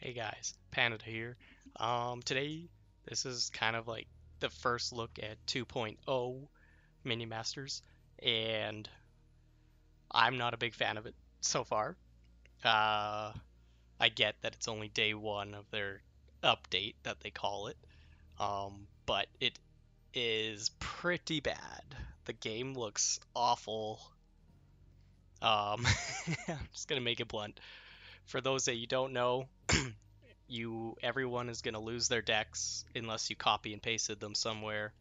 Hey guys, Panada here. Um, today this is kind of like the first look at 2.0 Minion Masters, and I'm not a big fan of it so far. Uh, I get that it's only day one of their update that they call it, um, but it is pretty bad. The game looks awful. Um, I'm just gonna make it blunt. For those that you don't know, you everyone is gonna lose their decks unless you copy and pasted them somewhere.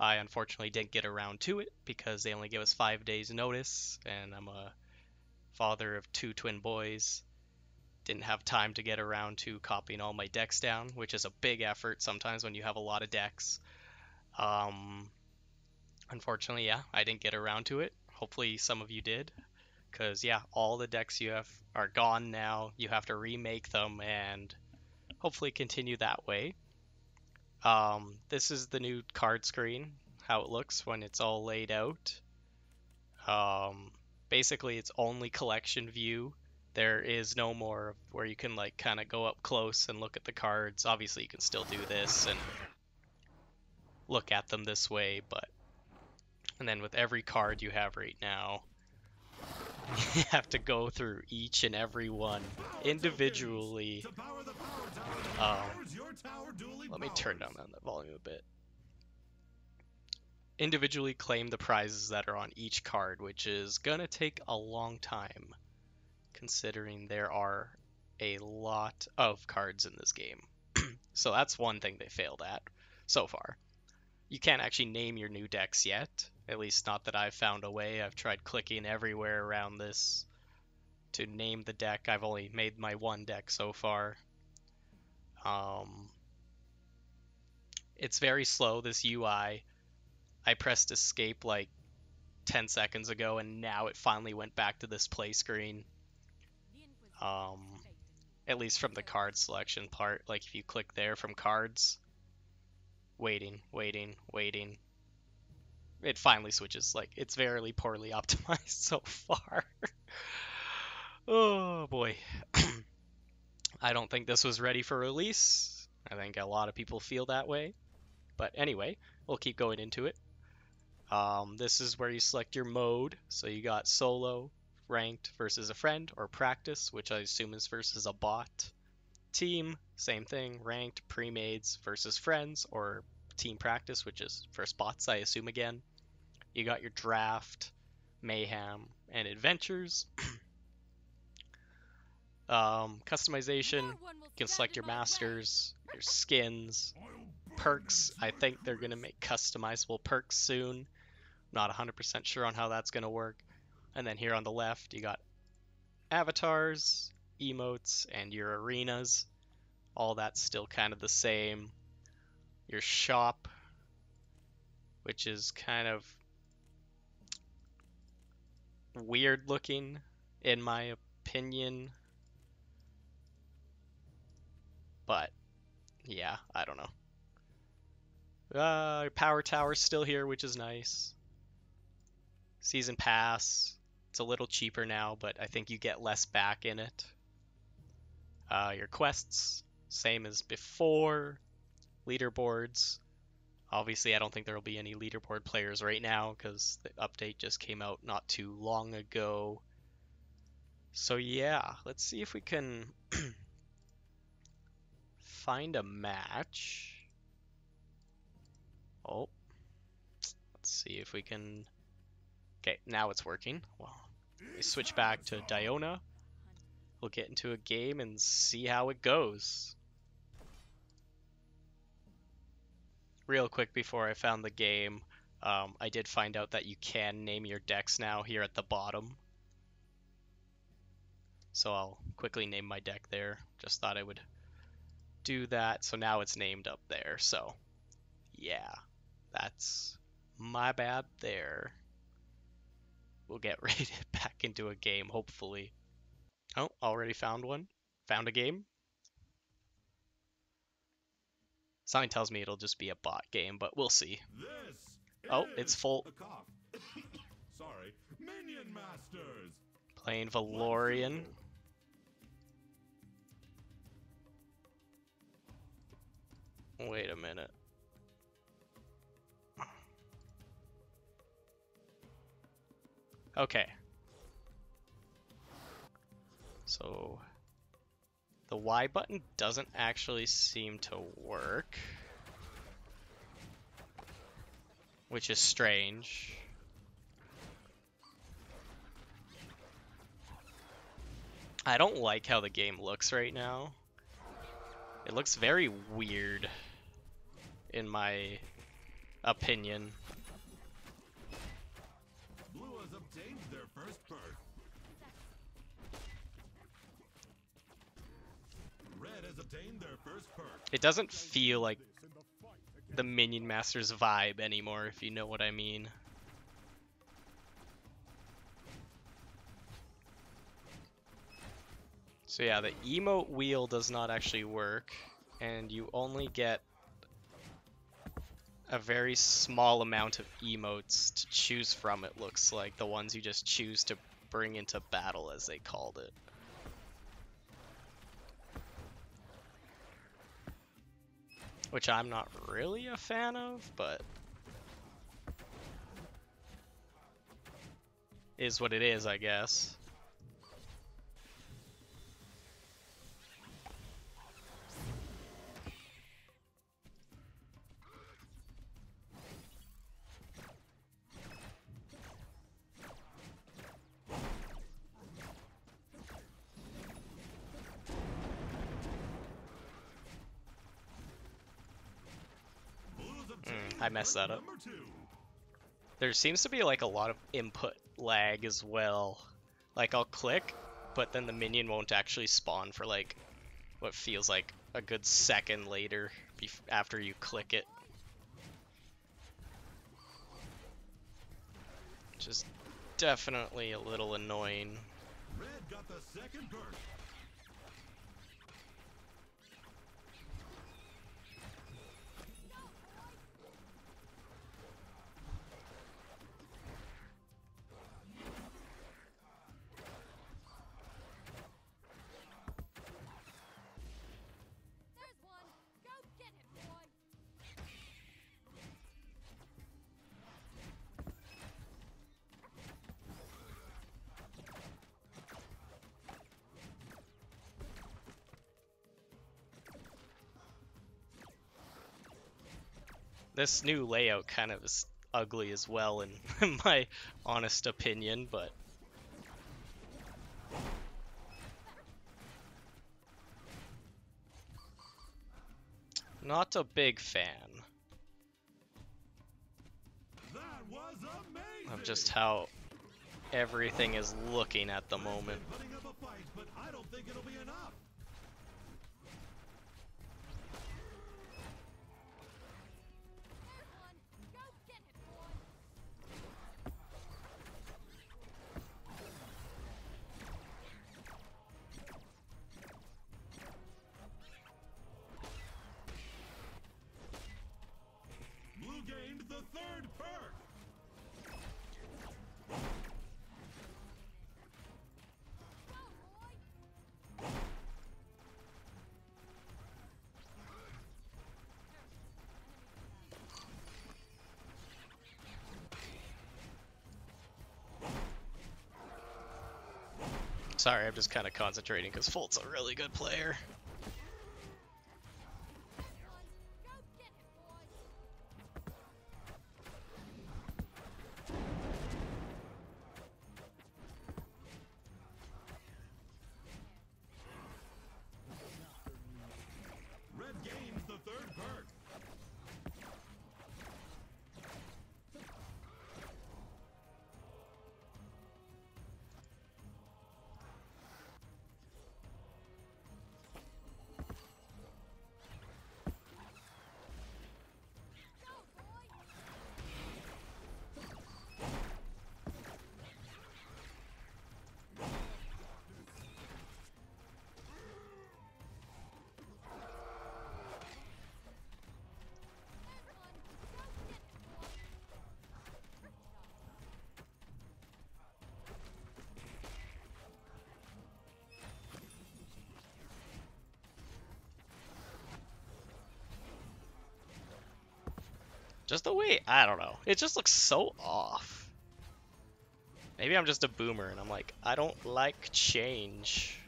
I unfortunately didn't get around to it because they only gave us five days notice, and I'm a father of two twin boys. Didn't have time to get around to copying all my decks down, which is a big effort sometimes when you have a lot of decks. Um, unfortunately, yeah, I didn't get around to it. Hopefully, some of you did because yeah, all the decks you have are gone now. You have to remake them and hopefully continue that way. Um, this is the new card screen, how it looks when it's all laid out. Um, basically, it's only collection view. There is no more where you can like kind of go up close and look at the cards. Obviously, you can still do this and look at them this way, but and then with every card you have right now, you have to go through each and every one individually. Um, let me turn down the volume a bit. Individually claim the prizes that are on each card, which is gonna take a long time, considering there are a lot of cards in this game. so that's one thing they failed at so far. You can't actually name your new decks yet, at least not that I've found a way. I've tried clicking everywhere around this to name the deck. I've only made my one deck so far. Um, it's very slow, this UI. I pressed escape like 10 seconds ago and now it finally went back to this play screen. Um, at least from the card selection part. Like if you click there from cards, waiting, waiting, waiting, it finally switches. Like it's very poorly optimized so far. oh boy. I don't think this was ready for release. I think a lot of people feel that way. But anyway, we'll keep going into it. Um, this is where you select your mode. So you got solo, ranked versus a friend, or practice, which I assume is versus a bot. Team, same thing, ranked, pre-mades versus friends, or team practice, which is for spots, I assume again. You got your draft, mayhem, and adventures. um, customization, you can select your masters, your skins, perks. I think they're going to make customizable perks soon. Not 100% sure on how that's going to work. And then here on the left, you got avatars, emotes, and your arenas. All that's still kind of the same. Your shop, which is kind of weird looking, in my opinion. But, yeah, I don't know. Uh, Power Tower's still here, which is nice. Season Pass, it's a little cheaper now, but I think you get less back in it. Uh, your quests, same as before. Leaderboards, Obviously, I don't think there will be any leaderboard players right now because the update just came out not too long ago. So yeah, let's see if we can find a match. Oh, let's see if we can... Okay, now it's working. Well, we switch back to Diona. We'll get into a game and see how it goes. real quick before I found the game, um, I did find out that you can name your decks now here at the bottom. So I'll quickly name my deck there. Just thought I would do that. So now it's named up there. So yeah, that's my bad there. We'll get right back into a game, hopefully. Oh, already found one. Found a game. Something tells me it'll just be a bot game, but we'll see. oh, it's full. Sorry, Minion Masters. Playing Valorian. Wait a minute. Okay. So the Y button doesn't actually seem to work. Which is strange. I don't like how the game looks right now. It looks very weird, in my opinion. It doesn't feel like the Minion Masters vibe anymore, if you know what I mean. So yeah, the emote wheel does not actually work, and you only get a very small amount of emotes to choose from, it looks like. The ones you just choose to bring into battle, as they called it. Which I'm not really a fan of, but... Is what it is, I guess. Mm, I messed that up. There seems to be like a lot of input lag as well. Like I'll click, but then the minion won't actually spawn for like what feels like a good second later bef- after you click it. Which is definitely a little annoying. This new layout kind of is ugly as well in my honest opinion, but not a big fan of just how everything is looking at the moment. Third perk. Sorry, I'm just kind of concentrating because Fult's a really good player. Just the way, I don't know. It just looks so off. Maybe I'm just a boomer and I'm like, I don't like change.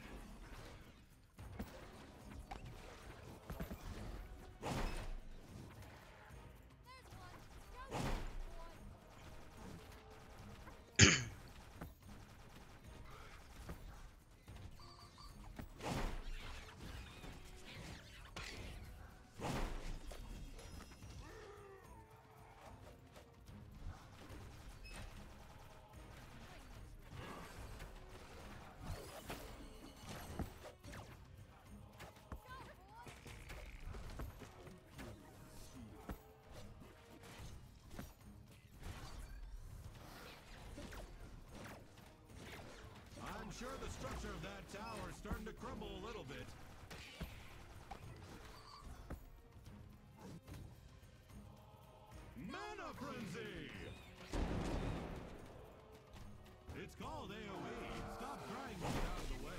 Sure the structure of that tower is starting to crumble a little bit. Mana Frenzy! It's called AoE. Stop trying to get out of the way.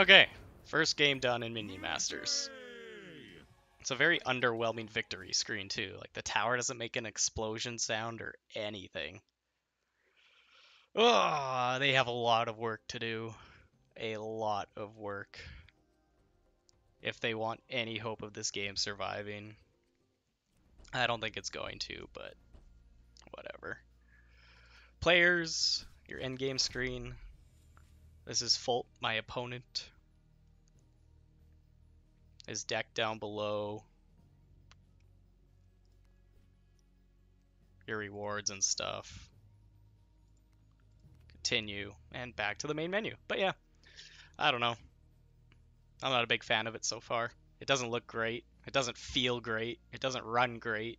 Okay, first game done in Minion Masters. It's a very underwhelming victory screen too. Like the tower doesn't make an explosion sound or anything. Oh, they have a lot of work to do. A lot of work. If they want any hope of this game surviving. I don't think it's going to, but whatever. Players, your endgame screen. This is Folt, my opponent his deck down below. Your rewards and stuff. Continue and back to the main menu. But yeah, I don't know. I'm not a big fan of it so far. It doesn't look great. It doesn't feel great. It doesn't run great.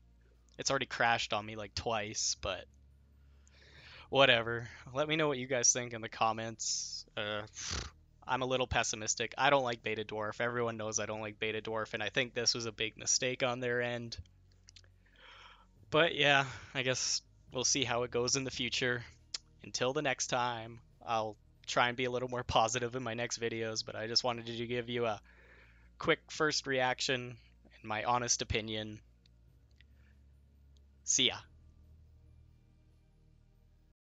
It's already crashed on me like twice, but whatever. Let me know what you guys think in the comments. Uh, I'm a little pessimistic. I don't like Betadwarf. Everyone knows I don't like Betadwarf, and I think this was a big mistake on their end. But yeah, I guess we'll see how it goes in the future. Until the next time, I'll try and be a little more positive in my next videos, but I just wanted to give you a quick first reaction and my honest opinion. See ya.